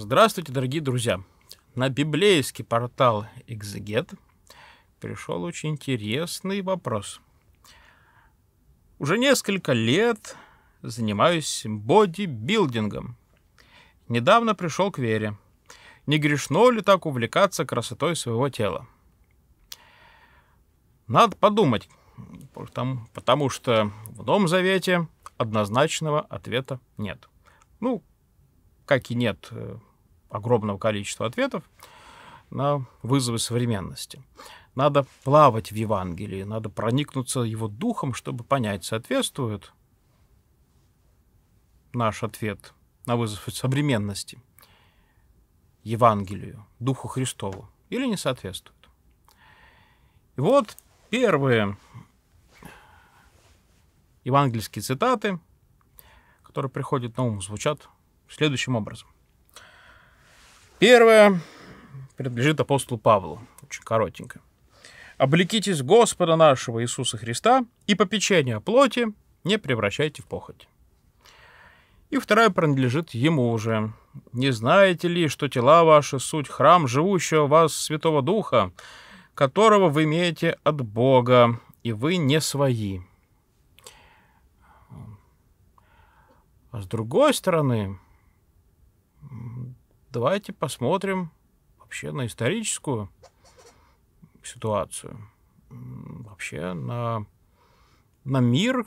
Здравствуйте, дорогие друзья! На библейский портал Экзегет пришел очень интересный вопрос. Уже несколько лет занимаюсь бодибилдингом. Недавно пришел к вере. Не грешно ли так увлекаться красотой своего тела? Надо подумать, потому, потому что в Новом Завете однозначного ответа нет. Ну, как и нет э, огромного количества ответов на вызовы современности. Надо плавать в Евангелии, надо проникнуться его духом, чтобы понять, соответствует наш ответ на вызов современности Евангелию, Духу Христову, или не соответствует. И вот первые евангельские цитаты, которые приходят на ум, звучат следующим образом. Первое принадлежит апостолу Павлу, очень коротенько. «Облекитесь Господа нашего Иисуса Христа и попечение о плоти не превращайте в похоть». И второе принадлежит ему уже. «Не знаете ли, что тела ваши — суть храм живущего в вас Святого Духа, которого вы имеете от Бога, и вы не свои?» А с другой стороны, давайте посмотрим вообще на историческую ситуацию, вообще на, на мир,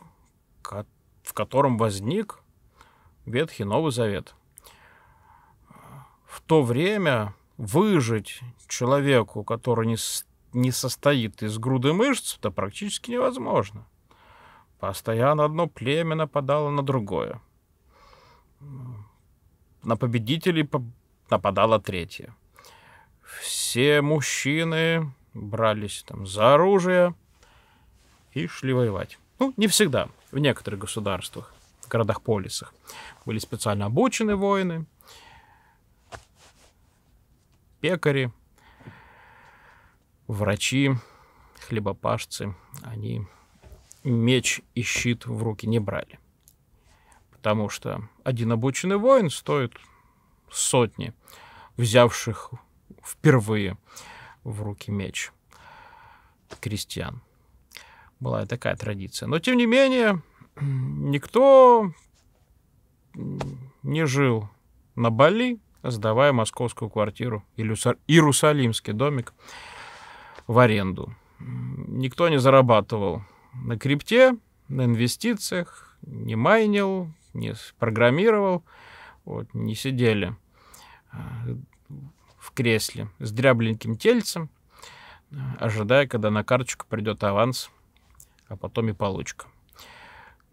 в котором возник Ветхий Новый Завет. В то время выжить человеку, который не, не состоит из груды мышц, это практически невозможно. Постоянно одно племя нападало на другое. На победителей нападала третья. Все мужчины брались там за оружие и шли воевать. Ну, не всегда. В некоторых государствах, в городах-полисах были специально обученные воины, пекари, врачи, хлебопашцы. Они меч и щит в руки не брали. Потому что один обученный воин стоит сотни взявших впервые в руки меч крестьян. Была и такая традиция. Но, тем не менее, никто не жил на Бали, сдавая московскую квартиру, Иерусалимский домик в аренду. Никто не зарабатывал на крипте, на инвестициях, не майнил, не программировал, вот, не сидели в кресле с дрябленьким тельцем, ожидая, когда на карточку придет аванс, а потом и получка.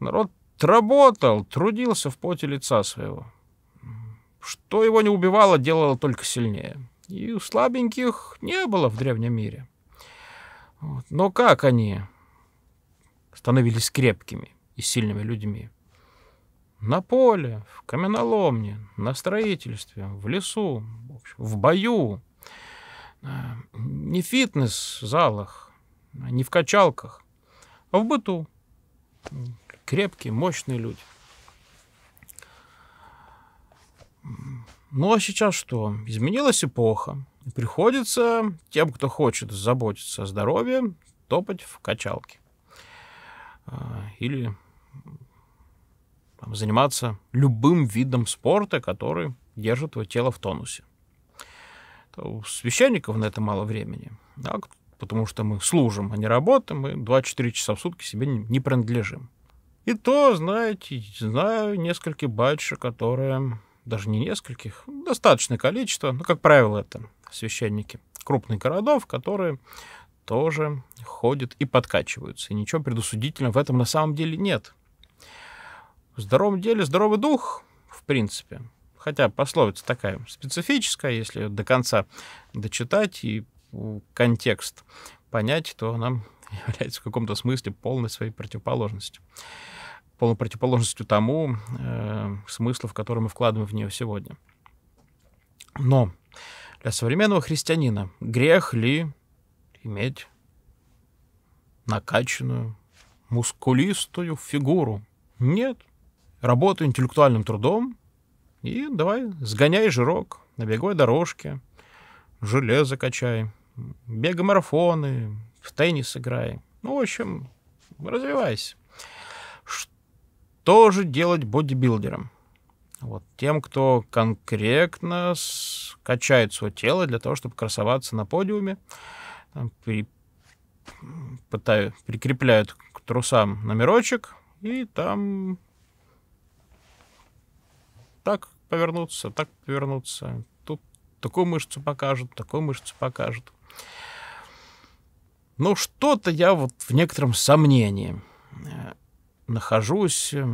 Народ работал, трудился в поте лица своего. Что его не убивало, делало только сильнее. И у слабеньких не было в древнем мире. Но как они становились крепкими и сильными людьми? На поле, в каменоломне, на строительстве, в лесу, в, общем, в бою. Э, не в фитнес-залах, не в качалках, а в быту. Крепкие, мощные люди. Ну а сейчас что? Изменилась эпоха. Приходится тем, кто хочет заботиться о здоровье, топать в качалке. Э, или заниматься любым видом спорта, который держит твое тело в тонусе. У священников на это мало времени, да, потому что мы служим, а не работаем, мы 24 часа в сутки себе не принадлежим. И то, знаете, знаю нескольких батюшек, которые, даже не нескольких, достаточное количество, ну, как правило, это священники крупных городов, которые тоже ходят и подкачиваются. И ничего предусудительного в этом на самом деле нет. В здоровом деле здоровый дух, в принципе. Хотя пословица такая специфическая, если до конца дочитать и контекст понять, то она является в каком-то смысле полной своей противоположностью. Полной противоположностью тому э, смыслу, в который мы вкладываем в нее сегодня. Но для современного христианина грех ли иметь накачанную, мускулистую фигуру? Нет работаю интеллектуальным трудом, и давай, сгоняй жирок, на беговой дорожке, железо качай, бегомарафоны, в теннис играй. Ну, в общем, развивайся. Что же делать бодибилдерам? Вот тем, кто конкретно качает свое тело для того, чтобы красоваться на подиуме, там, при, пытаю, прикрепляют к трусам номерочек, и там так повернуться, так повернуться. Тут такую мышцу покажут, такую мышцу покажут. Ну, что-то я вот в некотором сомнении э, нахожусь э,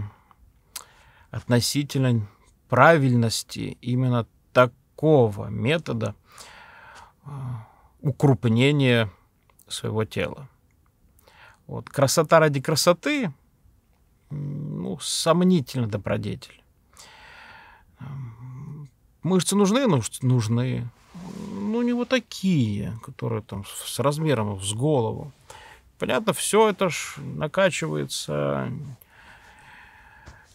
относительно правильности именно такого метода э, укрупнения своего тела. Вот красота ради красоты, ну, сомнительно добродетель. Мышцы нужны? Нужны. Ну, не вот такие, которые там с размером с голову. Понятно, все это ж накачивается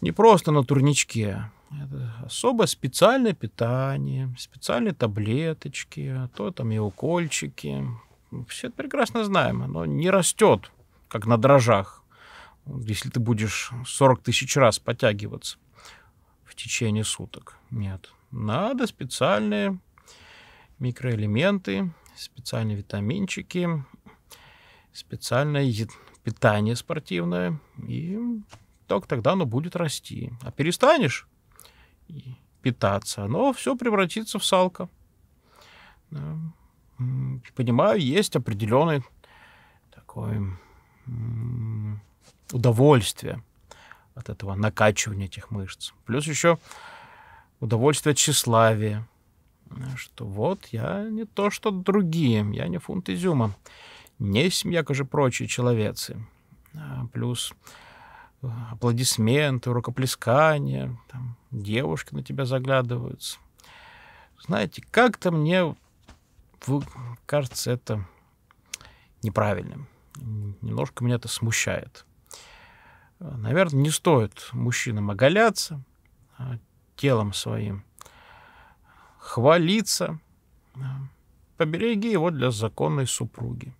не просто на турничке. Это особое специальное питание, специальные таблеточки, а то там и укольчики. Все это прекрасно знаем. Оно не растет, как на дрожжах, если ты будешь 40 тысяч раз подтягиваться в течение суток. Нет. Надо специальные микроэлементы, специальные витаминчики, специальное питание спортивное, и только тогда оно будет расти. А перестанешь питаться, оно все превратится в салко. Да. Понимаю, есть определенное такое удовольствие от этого накачивания этих мышц. Плюс еще удовольствие от тщеславия, что вот я не то, что другие, я не фунт изюма, не семья, как же прочие человецы. А плюс э, аплодисменты, рукоплескания, там, девушки на тебя заглядываются. Знаете, как-то мне кажется это неправильным. Немножко меня это смущает. Наверное, не стоит мужчинам оголяться а телом своим, хвалиться. Побереги его для законной супруги.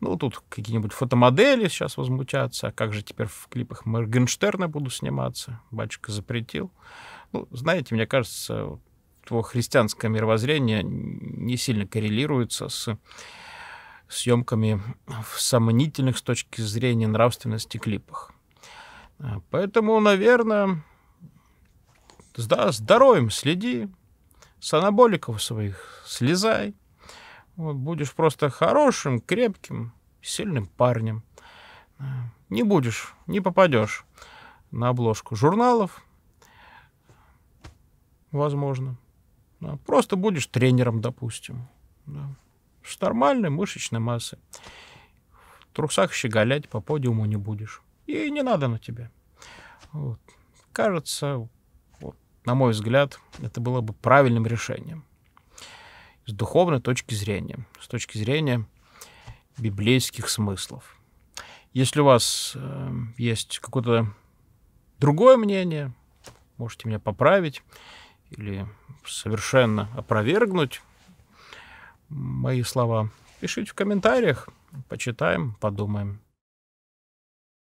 Ну, тут какие-нибудь фотомодели сейчас возмутятся. А как же теперь в клипах Моргенштерна буду сниматься? Батюшка запретил. Ну, знаете, мне кажется, твое христианское мировоззрение не сильно коррелируется с съемками в сомнительных с точки зрения нравственности клипах. Поэтому, наверное, здоровьем следи, с анаболиков своих слезай. Вот, будешь просто хорошим, крепким, сильным парнем. А, не будешь, не попадешь на обложку журналов, возможно. Да, просто будешь тренером, допустим. Да с нормальной мышечной массой. В трусах щеголять по подиуму не будешь. И не надо на тебе. Вот. Кажется, на мой взгляд, это было бы правильным решением. С духовной точки зрения, с точки зрения библейских смыслов. Если у вас э, есть какое-то другое мнение, можете меня поправить или совершенно опровергнуть мои слова, пишите в комментариях, почитаем, подумаем.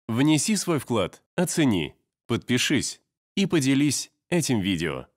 Внеси свой вклад, оцени, подпишись и поделись этим видео.